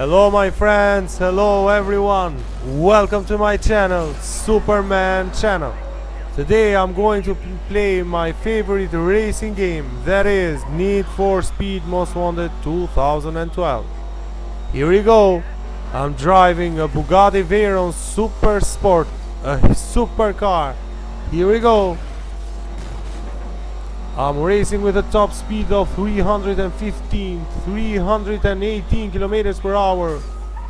Hello my friends, hello everyone. Welcome to my channel, Superman channel. Today I'm going to play my favorite racing game, that is Need for Speed Most Wanted 2012. Here we go. I'm driving a Bugatti Veyron Super Sport, a supercar. Here we go. I'm racing with a top speed of 315, 318 kilometers per hour,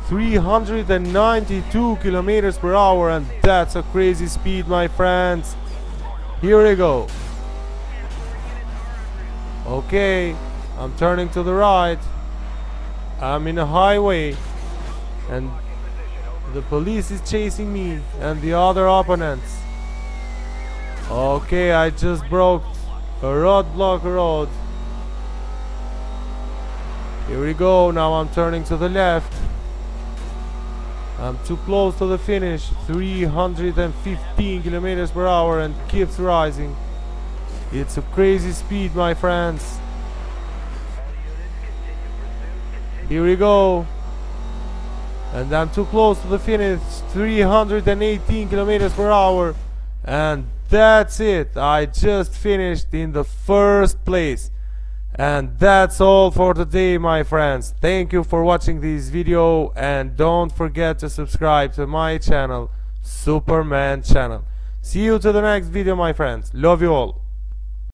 392 kilometers per hour, and that's a crazy speed, my friends. Here we go. Okay, I'm turning to the right. I'm in a highway, and the police is chasing me and the other opponents. Okay, I just broke roadblock road. Here we go, now I'm turning to the left. I'm too close to the finish, 315 kilometers per hour and keeps rising. It's a crazy speed, my friends. Here we go. And I'm too close to the finish, 318 kilometers per hour. And that's it. I just finished in the first place. And that's all for today my friends. Thank you for watching this video. And don't forget to subscribe to my channel Superman channel. See you to the next video my friends. Love you all